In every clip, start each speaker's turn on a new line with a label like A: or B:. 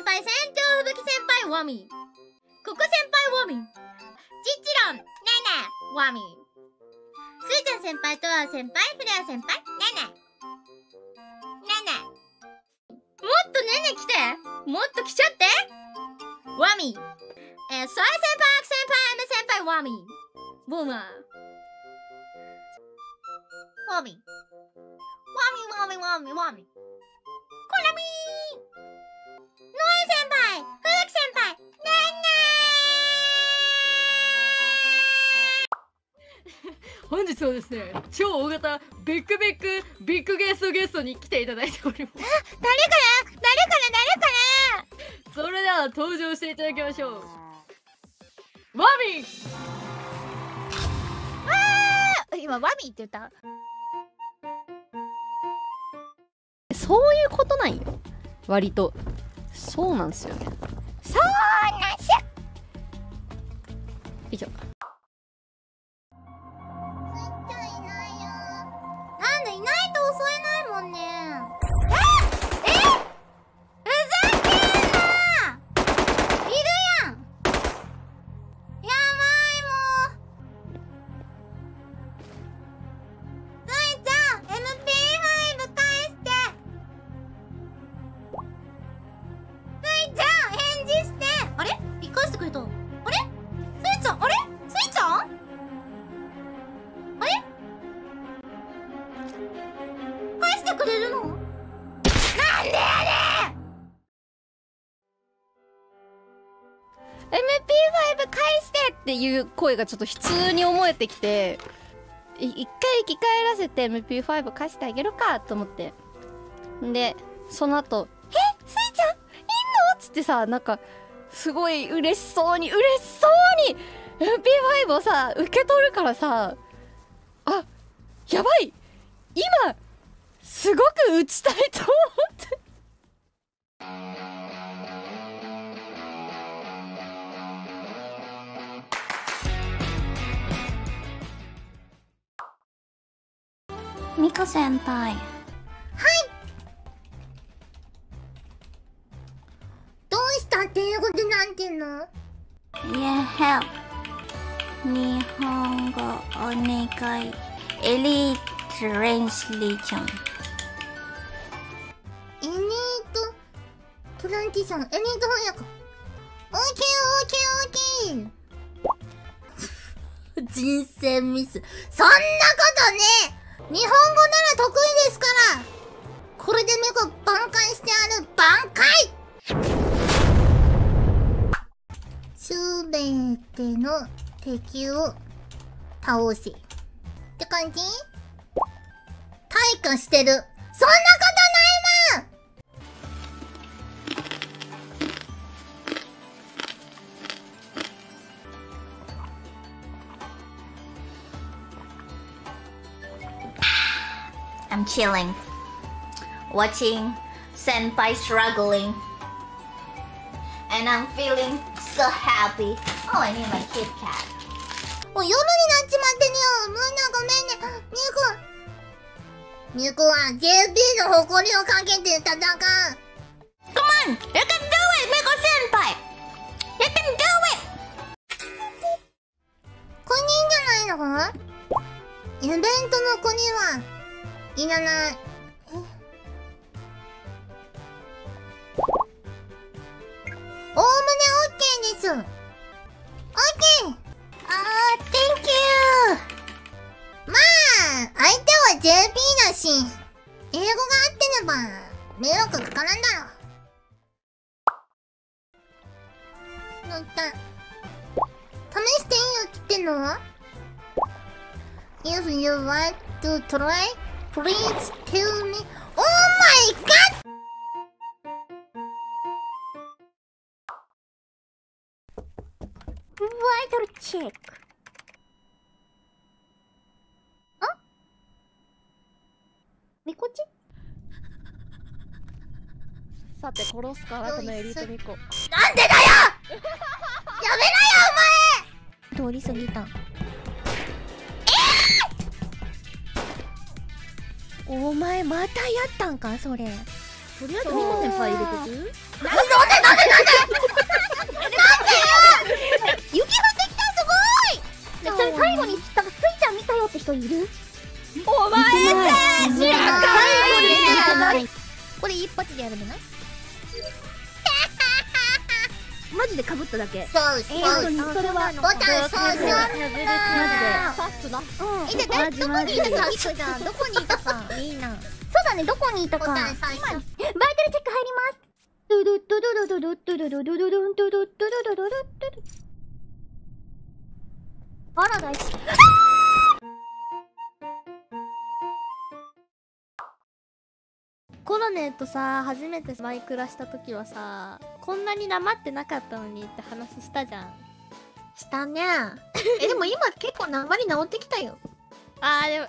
A: 先輩、船長吹雪先輩、ワミ。ここ先輩、ワミ。チッチロン、ねえねえ、ワミ。スーちゃん先輩、トア先輩、フレア先輩、ねえねえ。ねえねえ。もっとねえねえ来てもっと来ちゃってワミ。えー、ソイ先輩、アク先輩、エム先輩、ワミ。ボーマー。ワミ。ワミ、ワミ、ワミ、ワミ。コラミー先輩冬木先輩ね
B: んね 本日はですね超大型ビッグビッグビッグゲストゲストに来ていただいております。誰か
A: な誰かな誰
B: かなそれでは登場していただきましょう。ワミ。
A: あ今ワミって言った？
B: そういうことなんよ。割とそうなんですよね。
A: そうなんすよ。
B: 以上。
A: なんでいないと襲えないもんね
B: っていう声がちょっと普通に思えてきて一回生き返らせて MP5 返してあげるかと思ってでその後えスイちゃんいんの?」っつってさなんかすごい嬉しそうに嬉しそうに MP5 をさ受け取るからさあやばい今すごく打ちたいと思っ
A: ミカ先輩。はい。どうしたって英語でなんて言うの
C: ？Yeah, help 日本語お願い。エリートレンスリーション。
A: エリートトランティション。エリート翻訳。オーケーオーケーオーケー。人生ミス。そんなことね日本語なら得意ですから。これで猫挽回してある。挽回！すべての敵を倒せって感じ？退化してる。そんなことない
C: chilling, watching Senpai struggling, and I'm feeling so happy. Oh, I need my Kit Kat.
A: もう夜になっちまってるよ。ムーナごめんね。ニコ。ニコは JP の誇りをかけて戦う。
C: Come on! You can do it, Miko Senpai! You can do it!
A: これでいいんじゃないのイベントの子にはいらない。おおむね OK です。OK!
C: あー、Thank you!
A: まあ、相手は JP だし、英語が合ってれば迷惑かからんだろ。乗った。試していいよって言ってんの If you like to try, please tell me. Oh my god!
C: バイタルチェック。
A: みこち？
B: さて殺すかなこのエリートミコ
A: なんでだよやめなよお前
C: 通り過ぎた。
A: お前またやったんかそれ。
C: とりあえずミコ先輩入れとく
D: 雪降ってきたすごい
C: じゃあ最後に知ったスイちゃん見たよって人いる
E: お前さ
C: 知らん最後に見
D: これ一発でやるのな
C: マジで被っただけ。
D: そう
C: え本当に。それは
D: ボタンそうそう
C: マジで。
E: さすな
C: う
D: どこにいたかミコちゃん？どこにいたか みんな。
C: そうだねどこにいたか。バイタルチェック入ります。ドゥドゥドゥドゥドゥドゥドゥドゥドゥドゥドゥドゥドゥドゥドゥドゥドゥドゥパラダイス
F: コロネとさ初めてマイクラした時はさこんなになまってなかったのにって話したじゃん。
D: したね。えでも今結構なまり治ってきたよ。
F: あーでも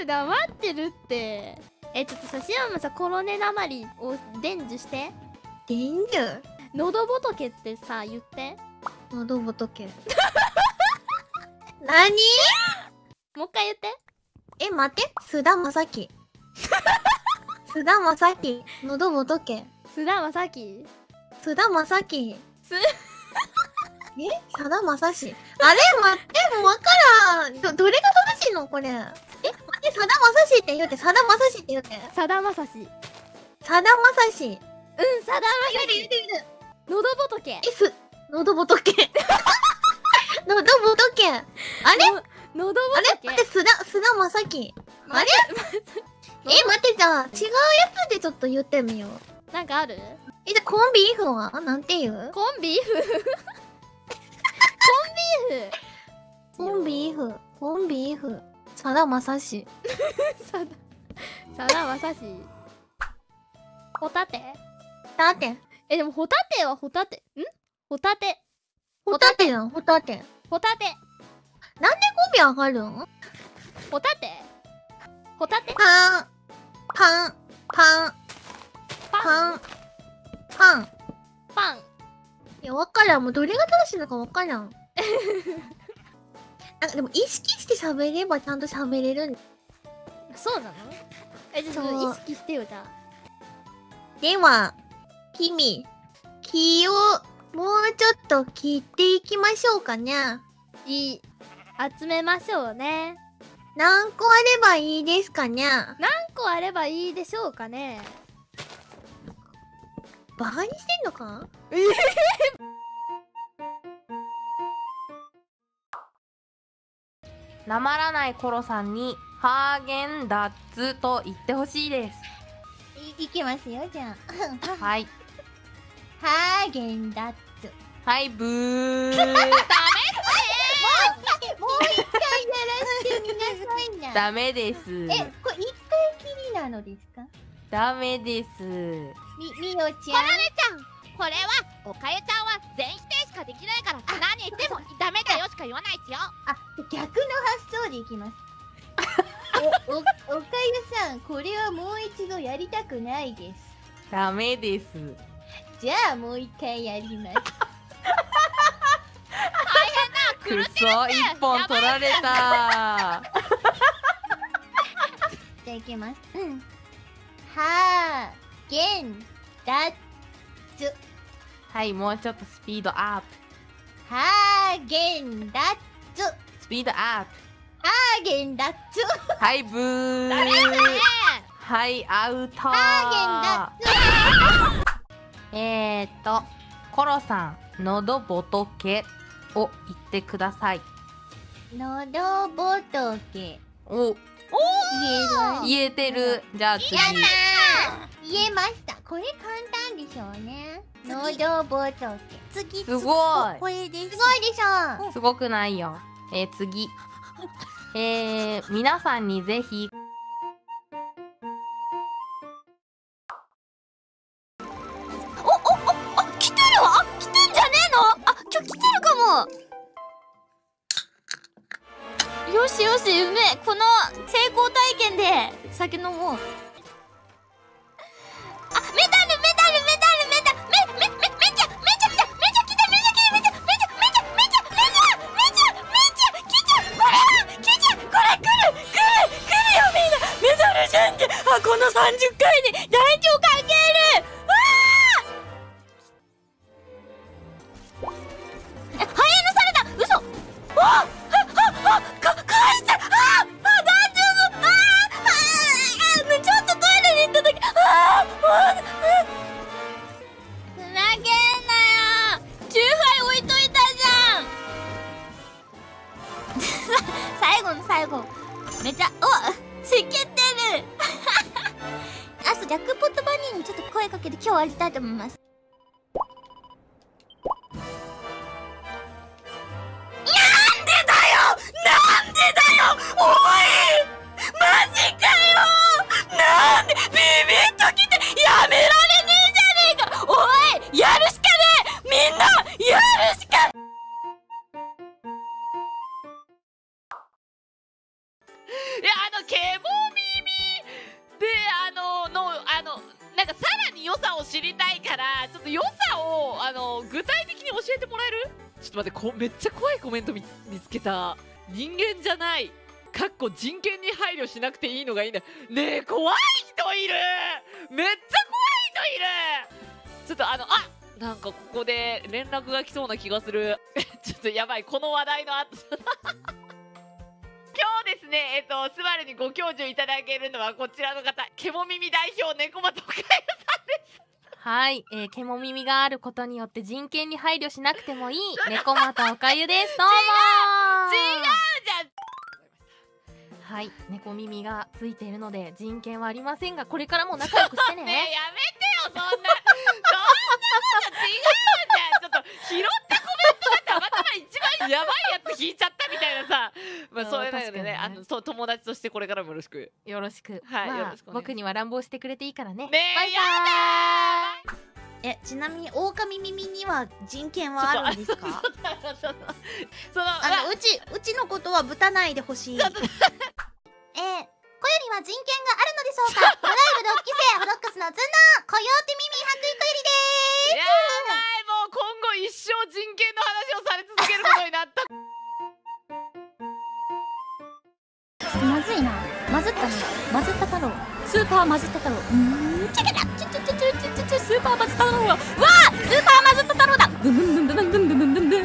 F: えー、なまってるって。えちょっとさシアマさコロネなまりを伝授して。
D: デンジャー
F: 喉仏ってさ言って。
D: 喉仏。何？
F: もう一回言って。
D: え待って。須田まさき須田まさき喉仏
F: 須田まさき
D: 須田まさき
F: す。
D: え？さだまさしあれ？待ってもうわからん。どどれが正しいの？これ。え？待ってさだまさしって言うてさだまさしって言うて。
F: さだまさしうん
D: さだまさし
F: さだまさ
D: 言うて言う
F: して
D: 言うて。
F: 喉仏。
D: えす喉仏。喉仏。あれ？
F: の喉
D: あれ？待って
F: 仏
D: 須田須田まさきあれえ待ってじゃあ違うやつでちょっと言ってみよう。
F: なんかある？
D: えじゃあコンビーフは？なんて言う？
F: コンビーフ？コンビーフ。
D: コンビーフ。コンビーフさだまさし。
F: さださだまさし？ホタテ？
D: だって
F: えでもホタテはホタテ。ん？ホタテ。
D: ホタテやんホタテ。
F: ホタテ。
D: なんでコンビ上がるん？
F: ホタテ？ホタテ。
D: パンパンパン
F: パン
D: パン。パン。いやわからん。もうどれが正しいのかわからん。なんかでも意識して喋ればちゃんと喋れるん。
F: そうなの？えじゃあ意識してよじゃあ。
D: では君木をもうちょっと切っていきましょうかね。
F: いい集めましょうね
D: 何個あればいいですかね
F: 何個あればいいでしょうかね。
D: バカにしてんのか？
G: なまらないコロさんにハーゲンダッツと言ってほしいです。
D: いいきますよじゃあ。
G: はい。
D: ハーゲンダッツ。
G: はいブー
D: もう一回やらせてみなさいな。
G: ダメです。
D: えこれ一回きりなのですか？
G: ダメです。
D: みみおちゃん。
H: これはおかゆちゃんは全否定しかできないから何言ってもダメだよしか言わないっすよ。
D: あ逆の発想でいきます。おおおかゆさんこれはもう一度やりたくないです。
G: ダメです。
D: じゃあもう一回やります
G: くそ一本取られた。
D: じゃあいきます。うん。はーげんだっ
G: はいもうちょっとスピードアップ。
D: はーげんだっつは
G: スピードアッ
D: ーげんだっつ
G: プはいブー。はいアウト。
D: はーげんだっ
G: えーっとコロさん喉仏を言ってください。
D: つのどぼとけ
G: お。
D: 言える？
G: 言えてる。じゃあ次。
D: 言えました。これ簡単でしょうね。のどぼとけ次。
G: すごい。
D: これです。すごいでしょ。
G: すごくないよ。えー、次。えー、皆さんにぜひ
E: ジ夢この成功体験で酒飲もうあメタルメタルメタルあこの三十回に大丈夫かけるわあえハエヌされた嘘あっめちゃおしけてる。あとジャックポットバニーに
I: ちょっと声かけて今日終わりたいと思います。
J: あのケモ耳であののあのなんかさらに良さを知りたいからちょっと良さをあの具体的に教えてもらえる？ちょっと待ってこめっちゃ怖いコメント見見つけた人間じゃないかっこ人権に配慮しなくていいのがいいんだ。ねえ怖い人いる！めっちゃ怖い人いる！ちょっとあのあなんかここで連絡が来そうな気がする。ちょっとやばいこの話題の後。今日ですね、えっと、スバルにご教授いただけるのはこちらの方、ケモ耳代表、猫又おかゆさんです。
G: はい、えー、毛も耳があることによって人権に配慮しなくてもいい猫又おかゆです。どうも
J: 違うじゃん。
G: はい猫耳がついているので人権はありませんがこれからも仲良くしてね。
J: ねえ、やめてよ、そんな、そんな違うじゃん。ちょっと、拾ったコメントがたまたま一番やばいやつ引いちゃったみたいなさ、まあ、そういうのでね
G: ね。
J: あのそう友達としてこれからもよろしく。
G: よろしく。
J: はい
G: 僕には乱暴してくれていいからね。
J: ねえ、
G: バイバイ。
K: えちなみに狼耳には人権はあるんですか？
J: その、
K: あのうちうちのことはぶたないでほしい。
I: えー、こよりは人権があるのでしょうか？ドライブ6期生ホロックスのツンのコヨーテ耳白衣こよりで
J: やばい。もう今後一生人権の話をされ続けることになった。
I: まずいな。まずったねまずった太郎。スーパーまずった太郎。うーん。チェケラチュチュチュチュチュチュチュ。スーパーまずった太郎わあ！スーパーまずった太郎だ。ブンブンブンブンブンブンブンブン。ブン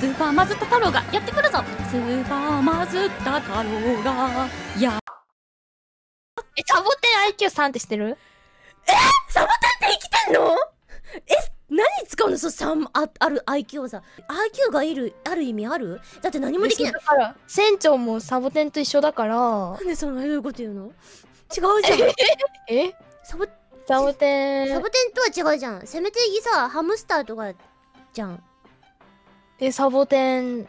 I: スーパーまずった太郎がやってくるぞ。スーパーまずった太郎が。や。
L: えサボテン IQ3 って知ってる？
M: サボテンって生きてんの？え？何に使うの？そう3あある IQ はさ。IQ がいるある意味ある？だって何もできない。
L: だから船長もサボテンと一緒だから。
M: なんでそんなどういうこと言うの？違うじゃん。
L: え？
M: サボ
L: サボテン。
M: サボテンとは違うじゃん。せめていさハムスターとかじゃん。
L: えサボテン。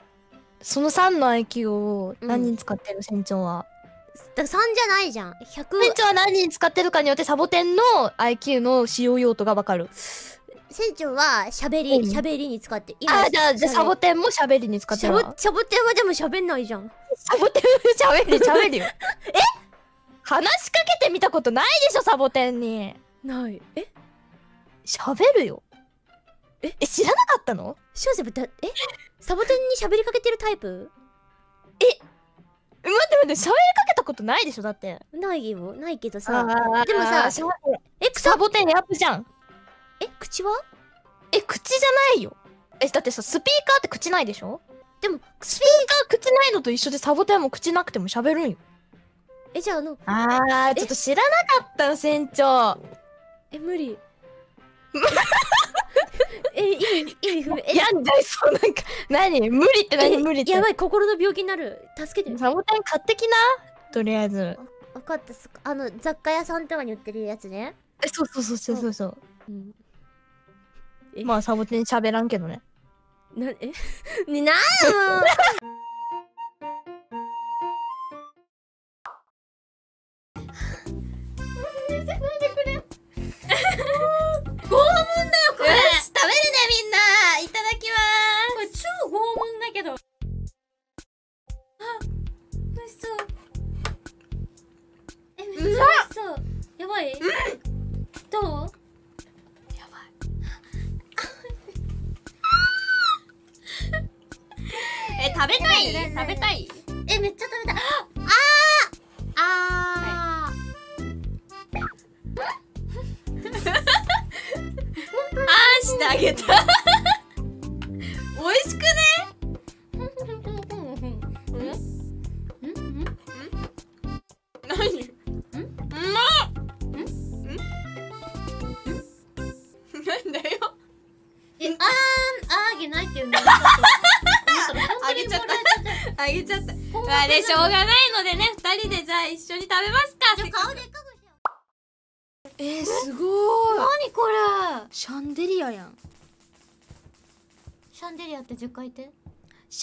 L: その3の IQ を何に使ってる、船長は。
M: だから3じゃないじゃん。100
L: 船長は何に使ってるかによってサボテンの IQ の使用用途がわかる
M: 船長は喋り
L: うん。
M: 喋りに使って
L: あじゃあじゃあサボ
M: テ
L: テンも喋りに使って
M: サ
L: る
M: ボサボテンはでも喋んないじゃん。
L: サボテン喋る喋るよ。え？話しかけてみたことないでしょサボテンに。
M: ない。え？
L: 喋るよ。
M: え？
L: え知らなかったの？
M: しおせぶだえ？サボテンに喋りかけてるタイプ？
L: 待って待って喋りかけたことないでしょだって。
M: ないよ。ないけどさ。でもさ
L: しゃ
M: え草
L: サボテンやっぱじゃん
M: え口は？
L: え口じゃないよ。えだってさスピーカーって口ないでしょ？
M: でも
L: スピーカー口ないのと一緒でサボテンも口なくても喋るんよ。
M: えじゃああの
L: あーちょっと知らなかったの船長。
M: え無理。え意味意味不明え？
L: やんじゃいそうなんか。何？無理って何？
M: え
L: 無理って。
M: やばい心の病気になる。助けて。
L: サボテン買ってきなとりあえず。
M: 分かったっすあの雑貨屋さんとかに売ってるやつね。
L: えそうそうそうそうそうそう。
M: うん。え
L: まあサボテン喋らんけどね。
M: なえ？ね なあ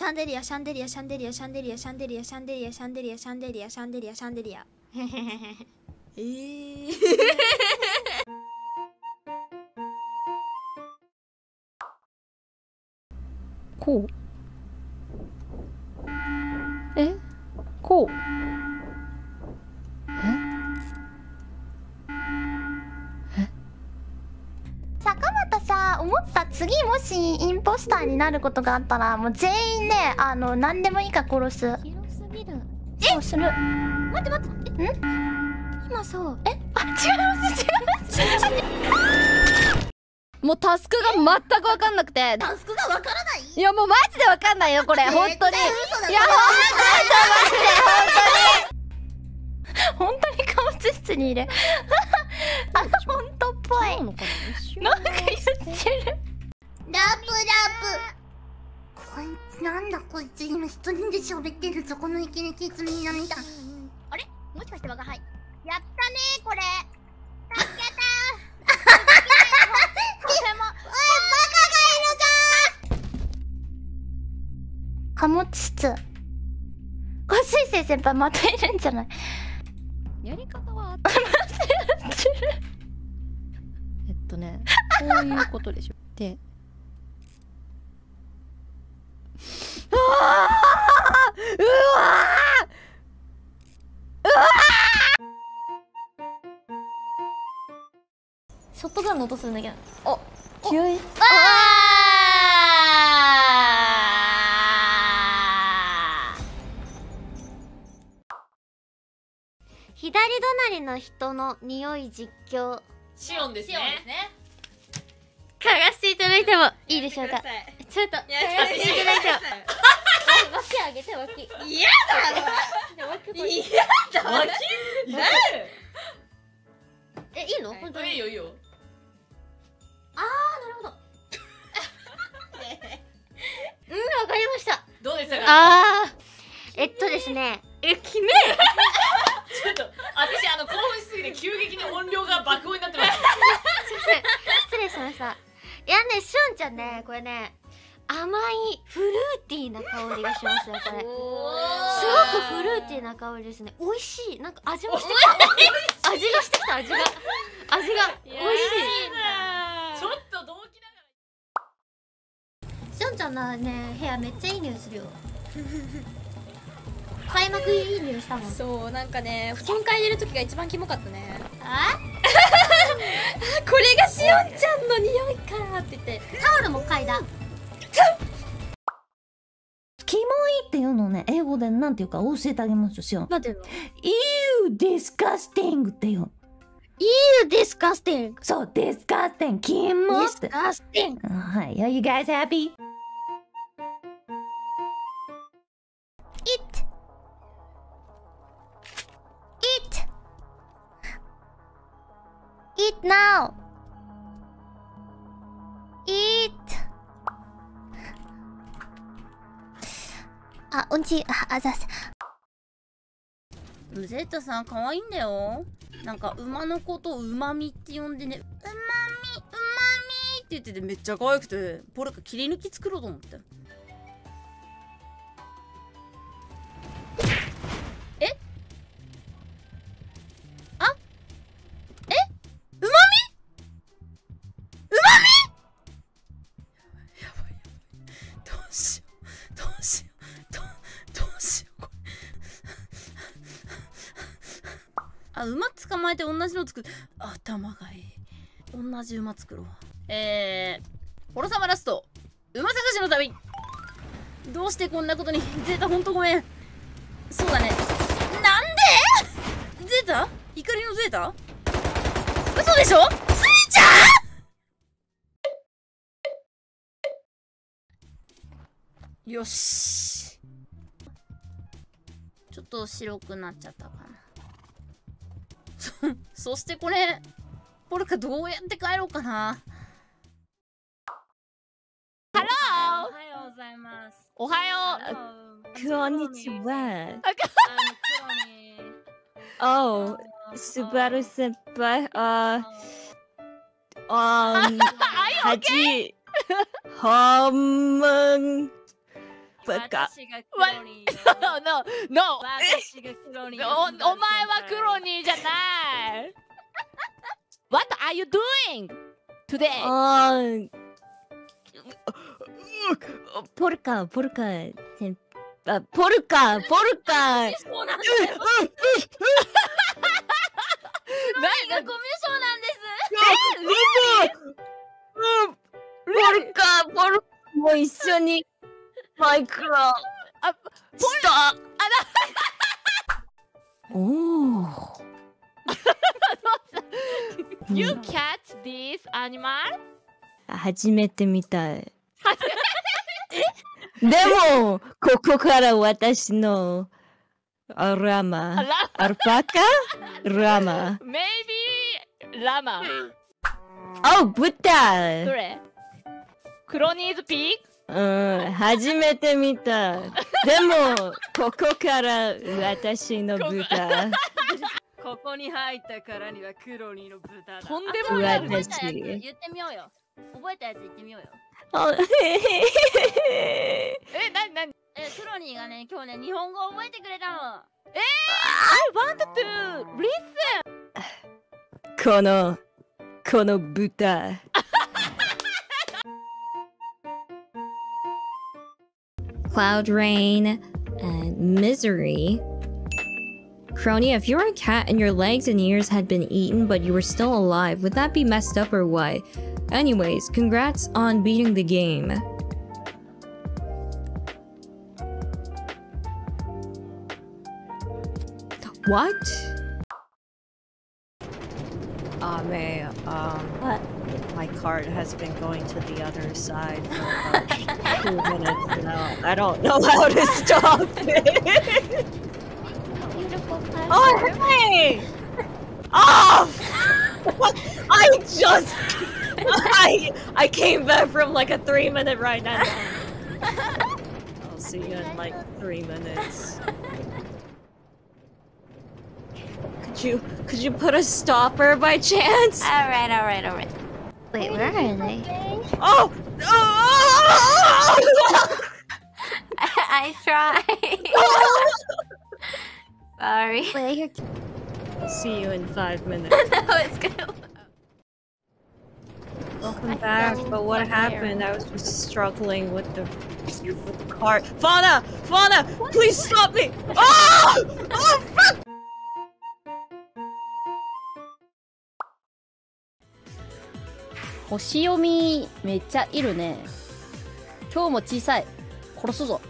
C: ャンデリア
K: シャンデリア
C: シャンデリアシャンデリアシャンデリアシャンデリアシャンデリアシャンデリアシャンデリアシャンデリア。えー、
B: こう。え？こう
N: 次もしインポスターになることがあったらもう全員ねあの何でもいいから殺す。
K: 広すぎる
N: そうする？
K: 待って待ってえ今さえ？
N: あ違います違います。
B: もうタスクが全く分かんなくて。
N: タスクがわからない？
B: いやもうマジで分かんないよこれ。本当に。いや本当に本当に。本当に室にいる。
N: あの本当っぽい。なんか言ってるラブラブ。こいつなんだこいつ今一人で喋ってるそこの息抜きつみなみた。あれ？もしかして我が輩？やったねこれ。助けたこれもおいバカがいるか貨物室これ水星先輩またいるんじゃない？
B: やり方は合 ってるえっとねこういうことでしょ。でああうわ
K: ショットガンの音するんだけど。
B: ー急に
K: 左隣の人の匂い実況。
J: シオンですね。
K: 嗅がせていただいてもいいでしょうかちょっと嗅がせていただいても脇あげて脇。嫌だ脇これ
J: 嫌だ。脇。
K: えいいの？本当に。
J: いいよいいよ。
K: あーなるほど。うんわかりました。
J: どうでしたか？
K: あー。えっとですね。え決め
J: ちょっと私あの興奮しすぎて急激に音量が爆音になってます。
K: 失礼しました。いやねしゅんちゃんねこれね甘いフルーティーな香りがしますよこれ。すごくフルーティーな香りですね。美味しい。なんか味もしてきた。味がしてきた味が。味が。美味しい。
J: ちょっと動機なが
K: しゅんちゃんのね部屋めっちゃいい匂いするよ。開幕いい匂いしたもん。
C: そうなんかね布団替えれる時が一番キモかったね。
K: あ？
C: これがしおんちゃんの匂いかって言って。
K: タオルも嗅いだ
O: キモいっていうのをね英語でなんていうか教えてあげましょうしおん
C: なんていうの
O: You disgusting っていう
C: You disgusting
O: そう disgusting キモ
C: disgusting
O: はい Are you guys happy?
N: It It Eat now あ、うんち、あ、あざす。
O: ゼッタさん可愛いんだよ。なんか馬のことをうまみって呼んでね。うまみうまみって言っててめっちゃ可愛くてポルカ切り抜き作ろうと思って。じの作る。頭がいい。同じ馬作ろう。えー、ホロサマラスト馬探しの旅。どうしてこんなことに？ゼータほんとごめん。そうだね。なんで？ゼータ？怒りのゼータ？嘘でしょ？スイちゃん！よし。ちょっと白くなっちゃったかな。そそしてこれポルカどうやって帰ろうかな。
J: ハロ
O: おはようございます。
J: ーおはよう。
O: こんにちは
J: あか
O: Oh,
E: スバル先輩、あー、あー、はじ、はーん、バカ。
J: 私が黒に no, no.
E: 私が黒に
J: おお前は黒にじゃない。What are you doing today?
E: ポルカ、ポルカ、先あ、ポルカ、ポルカ。
I: そうなん。です
J: な
I: コミュ障なん。です
E: ポルカ、ポルカも一緒にマイクロ
J: あ
E: した。おお。
J: You catch this animal?
E: 初めて見たい。でも、ここから私のアラマ、
J: ラ
E: アルパカ？ラマ。
J: Maybe ラマ
E: あ、豚
J: どれ？クロニーズピー
E: うん、初めて見た。でも、ここから私の豚。
I: ここに入ったからには黒にの豚だ
J: とんでもない
E: 私。
I: 言ってみようよ覚えたやつ言ってみようよ
J: え、なになに？
I: えクロニーがね今日ね日本語覚えてくれたの
J: I want to listen
E: この、この豚。Cloud Rain and Misery. Crony, if you're a cat and your legs and ears had been eaten but you were still alive, would that be messed up or what? Anyways, congrats on beating the game. What?
P: Uh, May, um,
Q: What?
P: my cart has been going to the other side for about two minutes now. I don't know how to stop it. Oh, hey! Oh! What I just, I, I came back from like a three minute ride now. I'll see you in like three minutes. Could you, could you put a stopper by chance?
E: Alright, alright, alright. Wait, where are they?
P: Oh! oh!
E: I tried. Sorry. Wait,
P: See you in five minutes.
E: no, it's gonna.
P: Welcome back. But what happened? I was just struggling with the with the cart. Fauna! Fauna! Please stop me! Oh! Oh!
B: 星読みめっちゃいるね。今日も小さい。殺すぞ。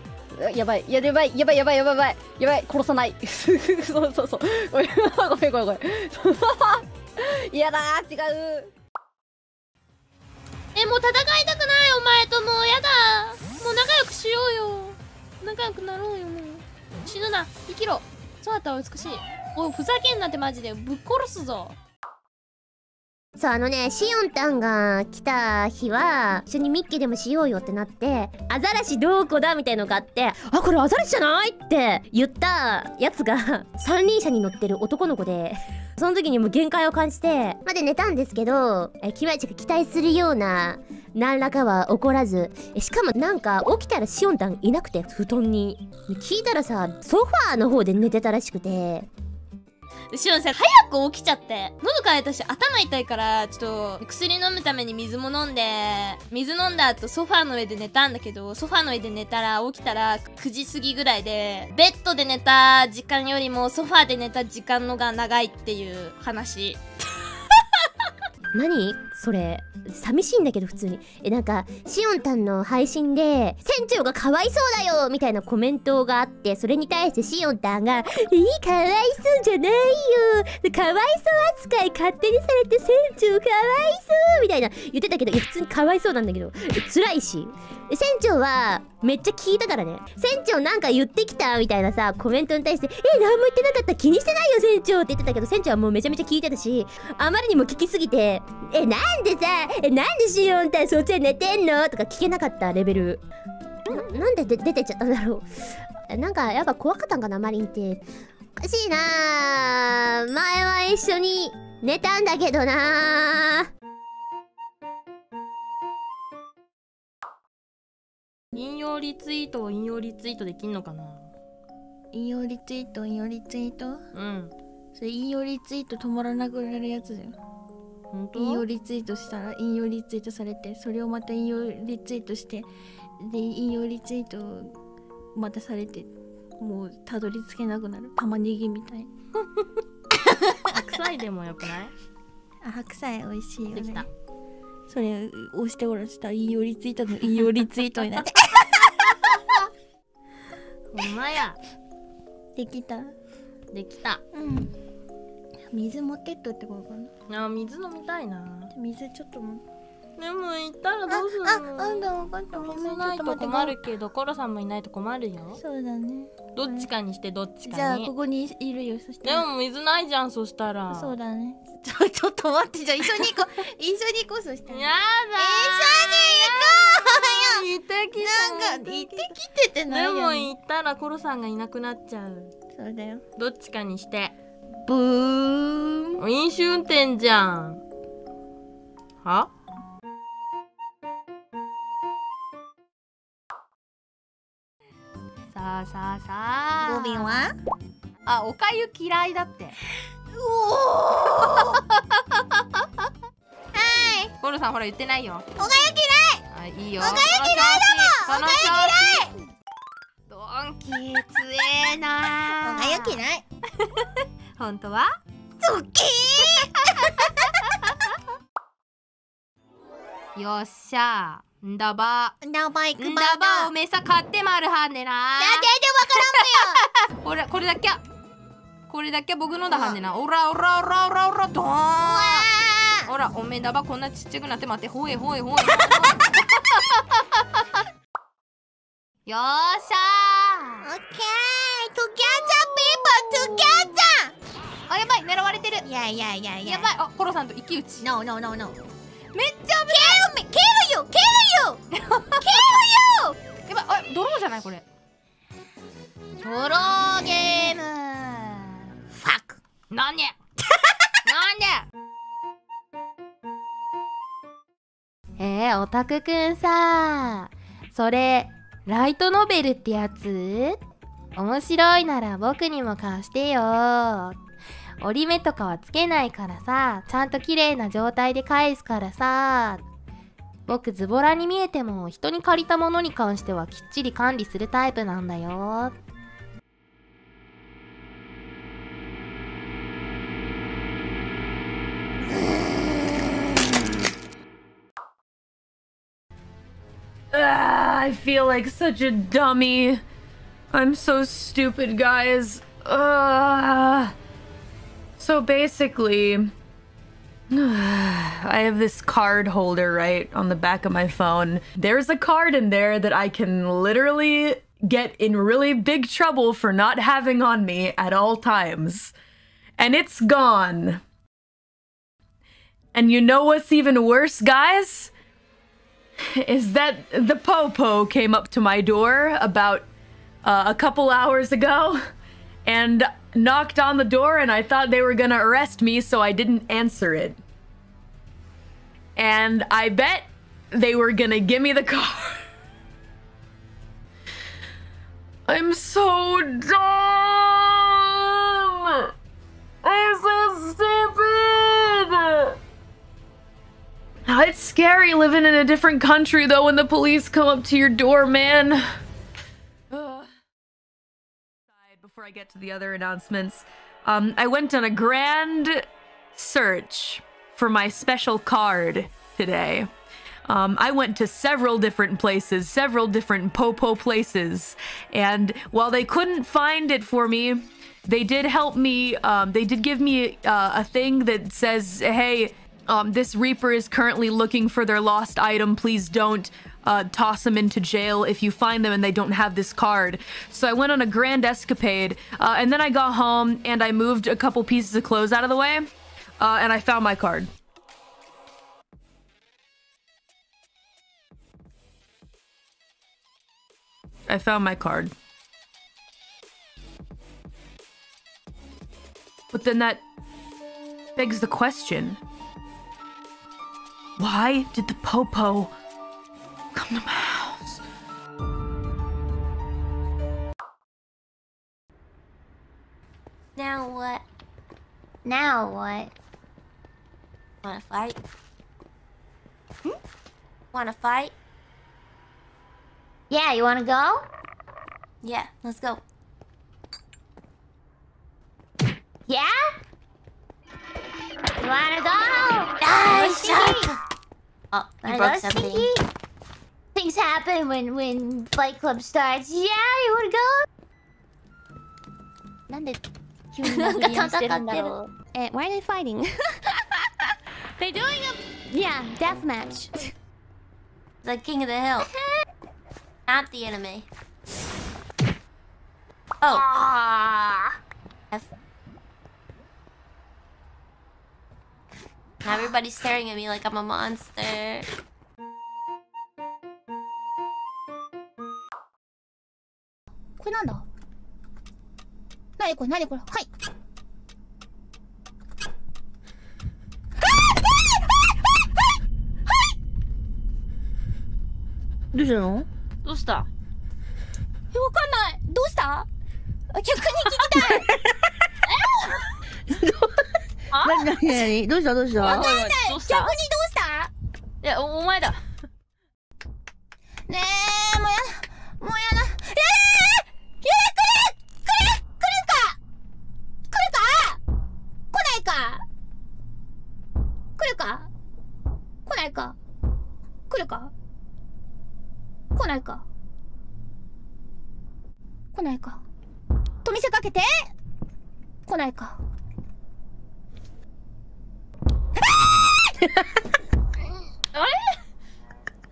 B: やばい。やばいやばいやばいやばいやばい。やばい。殺さない。そうそうそう。ごめんごめんごめんごめん。い やだ違う。
Q: えもう戦いたくない。お前ともうやだ。もう仲良くしようよ。仲良くなろうよもう。死ぬな。生きろ。そうだったら美しい。おいふざけんなってマジで。ぶっ殺すぞ。
M: そうあのねシオンタンが来た日は一緒にミッキーでもしようよってなってアザラシどうこだみたいのがあってあこれアザラシじゃないって言ったやつが 三輪車に乗ってる男の子で その時にもう限界を感じてまで寝たんですけどえキマイチが期待するような何らかは起こらずえしかもなんか起きたらシオンタンいなくて布団に。聞いたらさソファーの方で寝てたらしくて。
Q: しおんさん早く起きちゃって。喉乾いたし頭痛いからちょっと薬飲むために水も飲んで水飲んだ後ソファーの上で寝たんだけどソファーの上で寝たら起きたら9時過ぎぐらいでベッドで寝た時間よりもソファーで寝た時間のが長いっていう話。
M: 何？それ寂しいんだけど普通に。えなんかしおんたんの配信で船長がかわいそうだよみたいなコメントがあってそれに対してしおんたんが「いいかわいそうじゃないよかわいそう扱い勝手にされて船長かわいそう」みたいな言ってたけどいや普通にかわいそうなんだけど辛いし。船長はめっちゃ聞いたからね。船長なんか言ってきたみたいなさコメントに対して「え何も言ってなかった気にしてないよ船長」って言ってたけど船長はもうめちゃめちゃ聞いてたしあまりにも聞きすぎて「えなんでさえなんでシオンタンそっちで寝てんの?」とか聞けなかったレベル。ななんでで出てっちゃったんだろう。なんかやっぱ怖かったんかなマリンって。おかしいなー。前は一緒に寝たんだけどな
G: 用リツイートを引用リツイートできんのかな？
H: 引用リツイート引用リツイート？
G: うん。
H: それ引用リツイート止まらなくなるやつだよ
G: 本当？
H: 引用リツイートしたら引用リツイートされてそれをまた引用リツイートしてで引用リツイートまたされてもうたどり着けなくなる。玉ねぎみたい。
G: 白菜でもよくない？
H: あ白菜美味しいよね。
G: できた。
H: それ押しておらした。引用リツイートの引用リツイートになって
G: ほんまや。
H: できた。
G: できた。
H: うん。水持ってっとってこうかな。
G: あ水飲みたいな。
H: 水ちょっとも
G: でも行ったらどうするの？
H: ああんだ分かったごめん
G: 水ないと困るけどコロさんもいないと困るよ。
H: そうだね。
G: どっちかにしてどっち
H: じゃ
G: かに
H: あここにいるよ。そした
G: で
H: ら
G: も水ないじゃんそしたら。
H: そうだね。ちょちょっと待って。じゃあ一緒に行こう。一緒に行こうそしたら。
G: やだ
H: 一緒に行こうよ行ってきなんか行ってきてってない
G: でも行ったらコロさんがいなくなっちゃう。
H: そうだよ。
G: どっちかにして。
H: ブーン
G: 飲酒運転じゃん。は？
Q: さあさあさあ。
H: ボビンは？
Q: あおかゆ嫌いだって。コロさんほら言ってないよ。
H: おか
Q: あい？いよ。
H: おかゆ
Q: 嫌い
H: だもん。
Q: その調子ドンキーつえーな。
H: おかゆ嫌い。
Q: 本当は？
H: 好き
Q: よっしゃ。んだば。
H: ナバイクバ
Q: ん
H: ー
Q: だばおめえさ買ってまるはんねな。
H: だ全然わ
Q: これ これだけ。これだけ僕のだはんねな。おらおらおらおらおらドーンほらおめえだばこんなちっちゃくなって待って。ほえほえほえ。ほえほえ よっしゃ
H: オッケー。 together people
Q: together あやばい。狙われてる。
H: ーいやいやいやいや。
Q: やばい。あコロさんと一騎打ち。
H: No no no no.
Q: めっちゃ
H: 蹴る蹴るよ蹴るよ蹴るよ
Q: やばい。あドローじゃないこれ。
H: ソロゲーム。ファック
Q: なんで？なんで？えー、オタクくんさ。それライトノベルってやつ？面白いなら僕にも貸してよ。折り目とかはつけないからさちゃんと綺麗な状態で返すからさ。僕ズボラに見えても人に借りたものに関してはきっちり管理するタイプなんだよ。
R: Ugh, I feel like such a dummy. I'm so stupid, guys. Ugh. So basically, I have this card holder right on the back of my phone. There's a card in there that I can literally get in really big trouble for not having on me at all times. And it's gone. And you know what's even worse, guys? is that the Popo came up to my door about uh, a couple hours ago and knocked on the door, and I thought they were gonna arrest me, so I didn't answer it. And I bet they were gonna give me the car. I'm so dumb! I'm so stupid! It's scary living in a different country though when the police come up to your door, man. Ugh. Before I get to the other announcements, um, I went on a grand search for my special card today. Um, I went to several different places, several different Popo places, and while they couldn't find it for me, they did help me. Um, they did give me uh, a thing that says, "Hey, um, this Reaper is currently looking for their lost item. Please don't uh, toss them into jail if you find them and they don't have this card." So I went on a grand escapade, uh, and then I got home and I moved a couple pieces of clothes out of the way, uh, and I found my card. I found my card. But then that begs the question why did the Popo come to my house?
K: Now what? Now what? Wanna fight? Hmm? Wanna fight? Yeah, you wanna go? Yeah, let's go. Yeah? You wanna go?
C: Nice
K: shot! Oh, you
C: Wanna
K: broke
C: go,
K: something.
C: Stinky? Things happen when when Fight Club starts. Yeah, you wanna go?
K: なんで急
C: に殴り合いしてるんだろ
K: う Eh, why are they fighting?
C: They're doing a yeah death match.
K: the king of the hill. Not the enemy. Oh. F. Everybody's staring at me like I'm a monster.
C: これなんだなにこれなにこれはい
E: どうしたの
M: どうした
C: えわかんないどうした逆に聞きたい
E: なになになに？どうした？どうした？
C: わかんない。
M: どう
C: 逆にどう
M: した？いやおお前だ
C: ねえもうやだもうやだやだやだ来る来る来るか来るか来ないか来るか来ないか来るか来ないか来ないかと見せかけて来ないか
M: あれ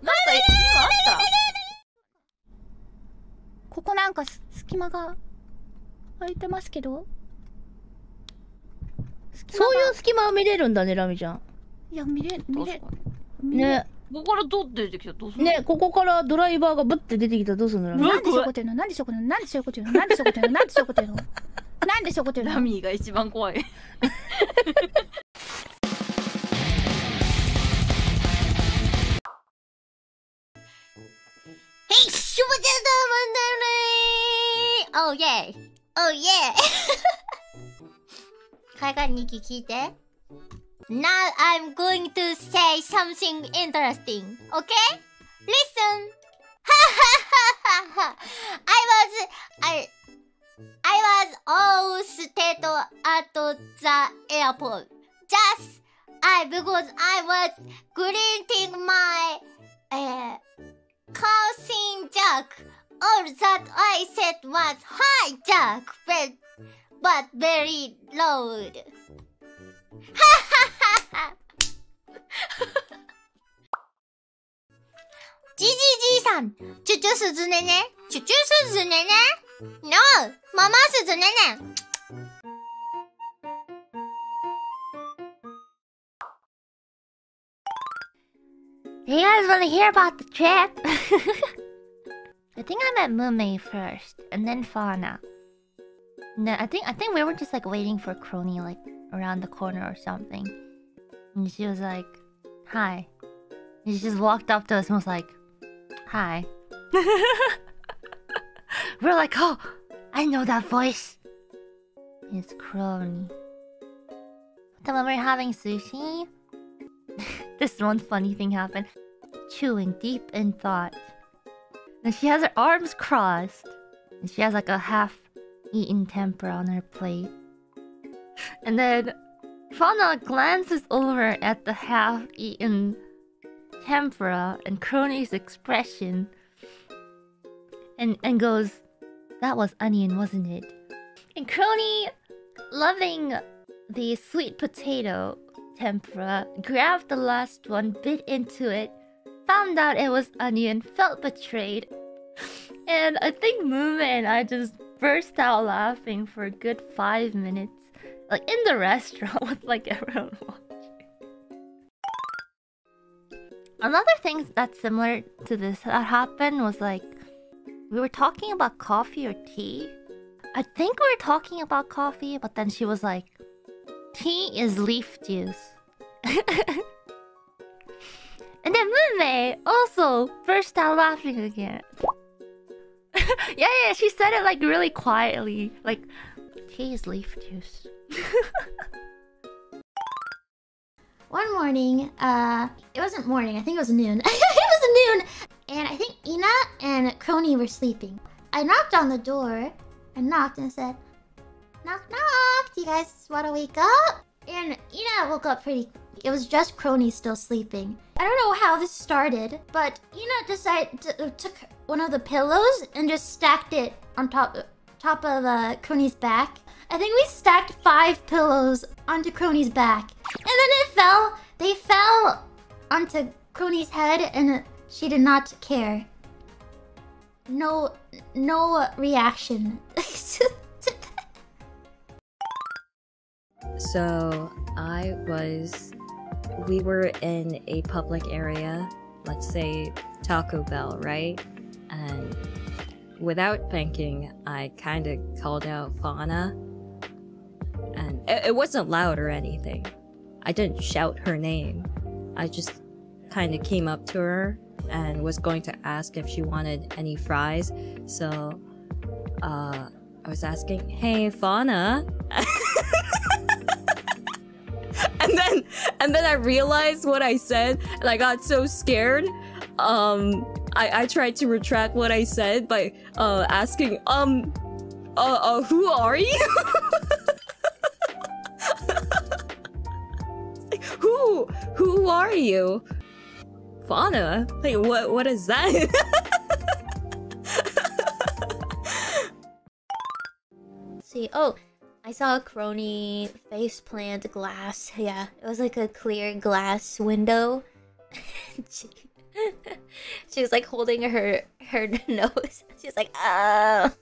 M: なんか今あった
C: ここなんかす隙間が空いてますけど。
E: そういう隙間を見れるんだねラミちゃん。
C: いや見れ見れ
E: ね。
M: ここからどう出てきた？どうする？
E: ねここからドライバーがブッて出てきたらどうするの？ラミ
C: なんでそういうこと言うの？なんでそういうこと言うの？なんでそういうこと言うの？なんでそういうこと言うの？なんでそういうこと言うの？なんでそういうこと言うの？
M: ラミーが一番怖い
C: Oh yeah. Oh yeah. Kaigan Niki. Now I'm going to say something interesting. Okay? Listen. Ha ha ha ha ha. I was I I was all stayed at the airport. Just I because I was greeting my uh, cousin Jack. All that I said was hi Jack, but, but very loud. じじじいさん、チュチュすずねね、チュチュすずねね。No, ママすずねね。
K: You guys want to hear about the trip? I think I met Mume first, and then Fauna. No, I think I think we were just like waiting for Crony like around the corner or something, and she was like, "Hi." And she just walked up to us and was like, "Hi." we're like, "Oh, I know that voice." It's Crony. Then when we we're having sushi, this one funny thing happened. Chewing deep in thought. And she has her arms crossed. And she has like a half eaten tempura on her plate. And then Fauna glances over at the half eaten tempura and Crony's expression and, and goes, That was onion, wasn't it? And Crony, loving the sweet potato tempura, grabbed the last one, bit into it, found out it was onion, felt betrayed. And I think Mume and I just burst out laughing for a good five minutes. Like in the restaurant with like everyone watching. Another thing that's similar to this that happened was like we were talking about coffee or tea. I think we were talking about coffee, but then she was like, tea is leaf juice. and then Moonmei also burst out laughing again. yeah, yeah, she said it like really quietly. Like, tea is leaf juice.
N: One morning, uh, it wasn't morning, I think it was noon. it was noon! And I think Ina and Crony were sleeping. I knocked on the door, I knocked and said, Knock, knock, do you guys want to wake up? And Ina woke up pretty It was just Crony still sleeping. I don't know how this started, but Ina decided to, took one of the pillows and just stacked it on top top of uh, Crony's back. I think we stacked five pillows onto Crony's back. And then it fell. They fell onto Crony's head and she did not care. No, no reaction.
E: So I was. We were in a public area, let's say Taco Bell, right? And without thinking, I kind of called out Fauna. And it, it wasn't loud or anything. I didn't shout her name. I just kind of came up to her and was going to ask if she wanted any fries. So uh, I was asking, hey, Fauna. and then and then I realized what I said and I got so scared. Um I, I tried to retract what I said by uh asking, um uh, uh who are you? who who are you? Fauna? Like what what is that?
K: see. Oh, I saw a crony face plant glass. Yeah, it was like a clear glass window. she, she was like holding her her nose. She was like, oh.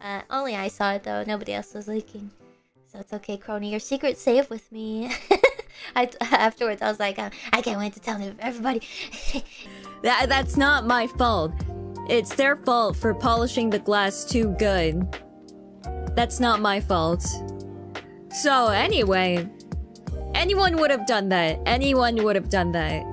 K: Uh, only I saw it though. Nobody else was leaking. So it's okay, crony. Your secret's safe with me. I afterwards I was like, uh, I can't wait to tell everybody.
E: that that's not my fault. It's their fault for polishing the glass too good. That's not my fault. So anyway, anyone would have done that. Anyone would have done that.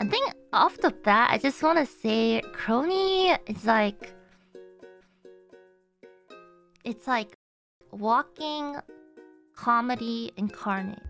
K: I think off the bat, I just want to say Crony is like... It's like walking comedy incarnate.